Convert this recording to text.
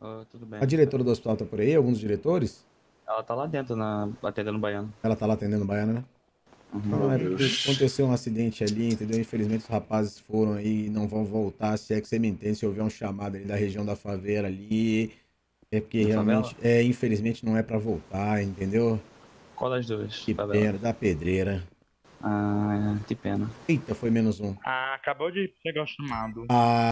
Ah, tudo bem. A diretora do hospital tá por aí? Alguns diretores? Ela tá lá dentro, na... atendendo o baiano. Ela tá lá atendendo o baiano, né? Uhum. Não, é porque aconteceu um acidente ali, entendeu? Infelizmente os rapazes foram aí e não vão voltar. Se é que você me entende, se houver um chamado ali da região da favela ali, é porque Da realmente, é, infelizmente não é pra voltar, entendeu? Qual das duas? Que pena, da pedreira. Ah, é, que pena. Eita, foi menos um. Ah, acabou de chegar o chamado. Ah,